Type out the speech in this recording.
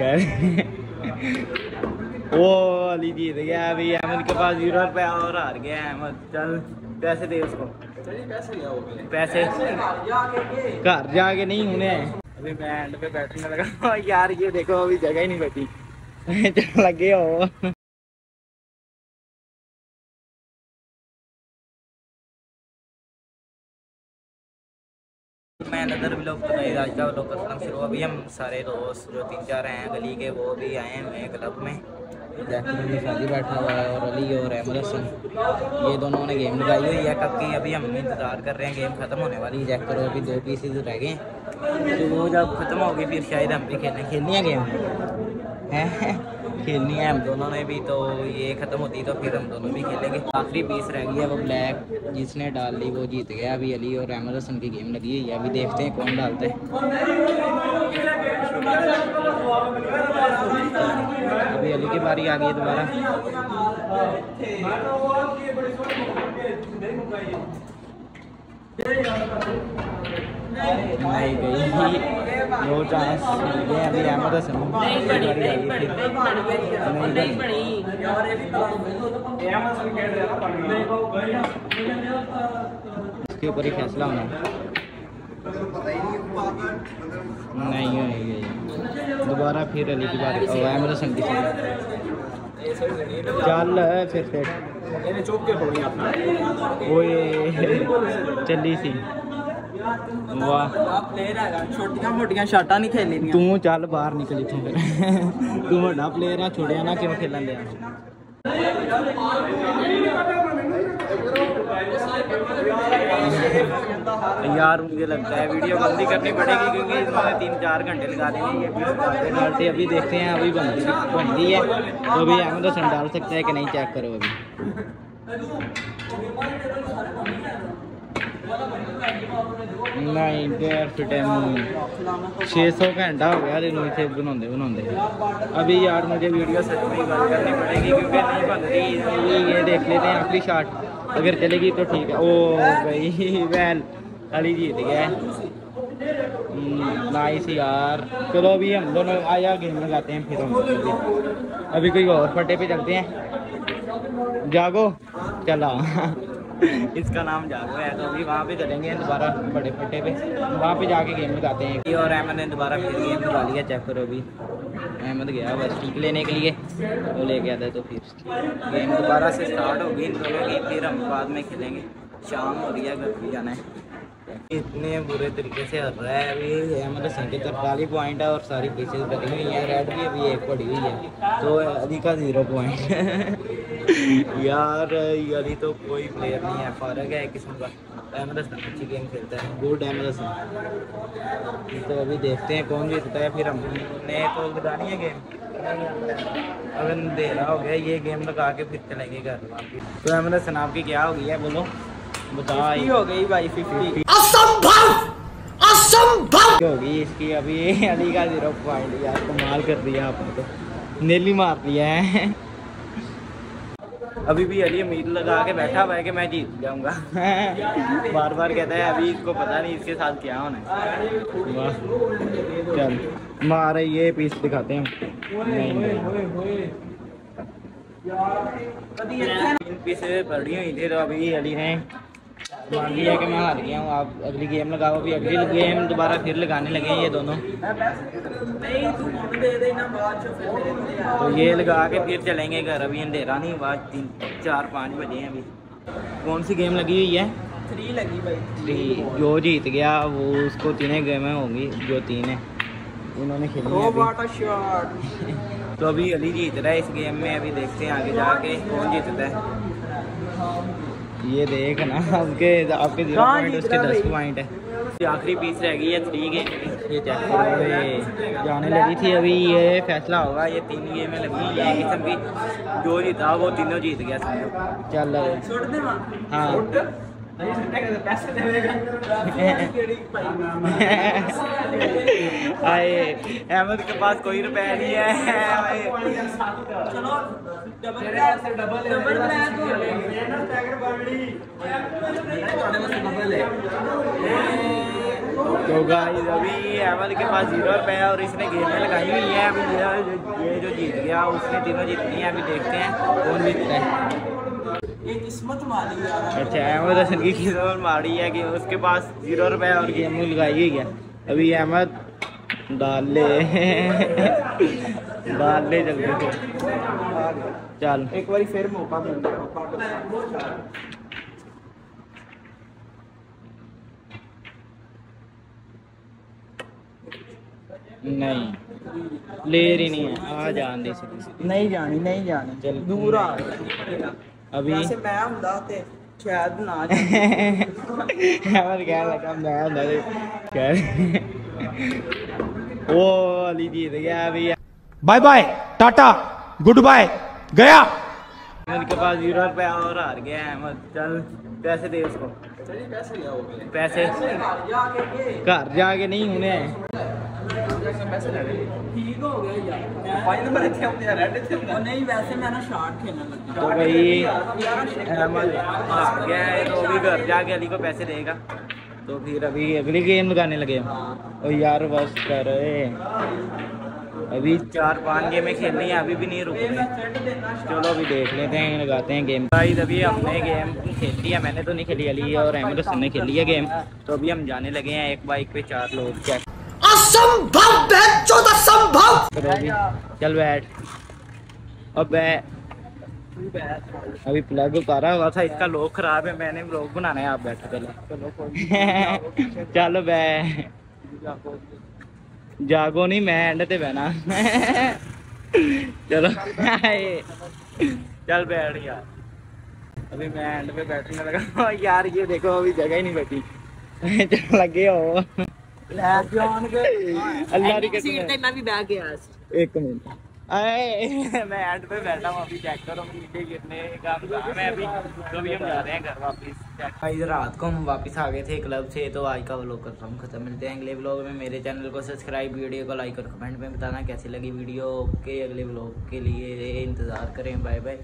कह रहे वो अली जीत गया अभी अहमद के पास ज़ीरो रुपया और हार गया अहमद। चल पैसे दे उसको। पैसे घर जाके नहीं उन्हें। अभी मैं एंड पे बैठने लगा। यार ये देखो अभी जगह ही नहीं बची। चल लगे हो। मैं नदर ब्लॉग तो नहीं आज का करना शुरू अभी हम सारे दोस्त जो तीन चार हैं, गली के वो भी आए हुए हैं क्लब में। शादी बैठा हुआ है और अली और अहमद हसन ये दोनों ने गेम लगाई हुई है, कब की अभी हम इंतज़ार कर रहे हैं गेम ख़त्म होने वाली है। जैकर अभी दो पीसेज रह गए तो वो जब ख़त्म होगी, फिर शायद हम भी खेलें खेलनी है गेम है? खेलनी है, हम दोनों ने भी तो ये ख़त्म होती तो फिर हम दोनों भी खेलेंगे। आखिरी पीस रह गई है वो ब्लैक जिसने डाल ली, वो जीत गया अभी अली और अहमद हसन की गेम लगी है। अभी देखते हैं कौन डालते हैं। अभी अली की बारी आ गई दोबारा। नहीं गई दो चांस मिल अभी अहमद हसन की बारी आ गई। नहीं बनी इसके ऊपर ही फैसला होना। है नहीं होगी दोबारा फिर अली की बारी। और अहमद हसन की चल फिर फिर। वो ये चली सी। ਛੋਟੀਆਂ ਮੋਟੀਆਂ ਸ਼ਾਟਾਂ ਨਹੀਂ ਖੇਲਣੀਆਂ ਤੂੰ ਚੱਲ ਬਾਹਰ ਨਿਕਲ ਇੱਥੋਂ ਫਿਰ ਤੂੰ ਵੱਡਾ ਪਲੇਅਰ ਆ ਛੋੜਿਆ ਨਾ ਕਿਉਂ ਖੇਲਣ ਲਿਆ यार मुझे लगता है वीडियो जल्दी करनी पड़ेगी क्योंकि इन्होंने तीन चार घंटे लगा देंगे ये पेनल्टी अभी देखते हैं अभी बन बन गई है तो अभी अहमद हसन डाल सकता है कि नहीं चेक करो अभी डेढ़ सौ टाइम छः सौ घंटा हो गया इसे बनाते बनाते अभी यार, मुझे वीडियो सच में बात करनी पड़ेगी, क्योंकि नहीं बन ये देख लेते हैं आखिरी शॉट अगर चलेगी तो ठीक है। ओ भाई वैल अली जीत गया। नाइस यार। चलो, अभी हम दोनों आया गेम लगाते हैं, फिर हम अभी कोई और फटे पे चलते हैं। जागो। चला। इसका नाम जागो है तो अभी वहाँ पे चलेंगे दोबारा बड़े फटे पे। वहाँ पे जाके गेम लगाते हैं। कि और अहमद ने दोबारा फिर गेम लगा लिया चेक करो अभी। अहमद गया बस ठीक लेने के लिए वो ले गया था तो फिर। गेम दोबारा से स्टार्ट होगी, इन दोनों फिर हम बाद में खेलेंगे। शाम हो रही है, घर भी जाना है। इतने बुरे तरीके से हर रहा है अभी। अहमद हसन के तरतालीस पॉइंट है और सारी पीसेज बनी हुई हैं। रेड भी अभी एक पड़ी हुई है। तो अली का ज़ीरो पॉइंट यार अली तो कोई प्लेयर नहीं है फारग है किस्म का। अहमद हसन अच्छी गेम खेलता है गुड अहमद हसन तो अभी देखते हैं कौन जीतता है फिर हमने तो लगानी है गेम अब अंधेरा हो गया ये गेम लगा के फिर चलेंगे घर। तो अहमद हसन आपकी क्या हो गई है बोलो। बता हो गई भाई फिफ्टी होगी इसकी? अभी अली का ज़ीरो पॉइंट यार कमाल कर दिया आपने तो। नेली मार दिया है। अभी भी अली उम्मीद लगा के बैठा हुआ है कि मैं जीत जाऊँगा। बार बार कहता है अभी इसको पता नहीं इसके साथ क्या होना है। चल मारे ये पीस दिखाते हैं। नहीं नहीं। तीन पीस पड़ी हुई थी तो अभी अली ने मान लिया कि मैं हार गया हूँ। आप अगली गेम लगाओ। अभी अगली गेम दोबारा फिर लगाने लगे हैं ये दोनों। तो ये लगा के फिर चलेंगे घर। अभी अंधेरा नहीं हुआ। तीन चार पाँच बजे हैं अभी। कौन सी गेम लगी हुई है? थ्री लगी भाई। थ्री जो जीत गया वो उसको तीनों गेमें होंगी जो तीन है। उन्होंने खेली शॉट तो अभी अली जीत रहा है इस गेम में। अभी देखते हैं आगे जाके कौन जीतता है। ये देख ना आपके आपके ज़ीरो पॉइंट उसके दस? पॉइंट है। आखिरी पीस रह गई है थ्री गेम ये चेक करो जाने लगी थी अभी ये फैसला होगा ये तीन गेम में लगी ये है किस्म की जो जीता वो तीनों जीत गया। चल हाँ। आए अहमद के पास कोई रुपया नहीं है चलो डबल डबल डबल डबल तो। गाइस अभी अहमद के पास ज़ीरो रुपए है और इसने गेमें लगाई हुई है। अभी ये ये जो जीत गया उसने तीनों जीतनी है अभी देखते हैं कौन जीतता है। ये किस्मत वाली यार अच्छा अहमद हसन की किस्मत मारी है कि उसके पास ज़ीरो रुपए और गेम लगाई है। अभी अहमद डाल। ले जल्दी से। चल। एक बार फिर मौका नहीं। ले रही नहीं है। आ जान दे नहीं जानी नहीं जानी। चल। दूर आ। अभी वैसे मैं ਹੁੰਦਾ ਤੇ ਸ਼ਾਇਦ ਨਾ अहमद कह लगा मैं अंदर कह वो अली जीत गया अभी bye bye tata good bye गया अहमद के पास जीरो रुपया और हार गया है अहमद चल पैसे दे उसको पैसे घर जाके नहीं तो, तो, तो पैसे देगा। तो फिर अभी अगली गेम लगाने लगे और यार बस कर अभी चार पाँच गेमें खेलनी है अभी भी नहीं रुकी चलो अभी देख लेते हैं लगाते हैं गेम भाई अभी हमने गेम खेली है मैंने तो नहीं खेली अली और अहमद हसन ने खेली है गेम तो अभी हम जाने लगे हैं एक बाइक पे चार लोग। क्या असंभव बहन चल बैठ। अब अभी प्लग उतारा हुआ था इसका लोग खराब है मैंने लोग बनाना है आप बैठो चलो। चलो बे जागो नहीं मैं एंड ते बहना। चलो चल बैठ यार। अभी मैं एंड पे बैठने लगा यार ये देखो अभी जगह ही नहीं बची। चल लगे हो। रात को हम वापिस आ गए थे क्लब से तो आज का व्लॉग करता हूँ खत्म। मिलते हैं अगले व्लॉग में। मेरे चैनल को सब्सक्राइब वीडियो को लाइक और कमेंट में बताना कैसी लगी वीडियो के अगले व्लॉग के लिए। इंतज़ार करें। Bye bye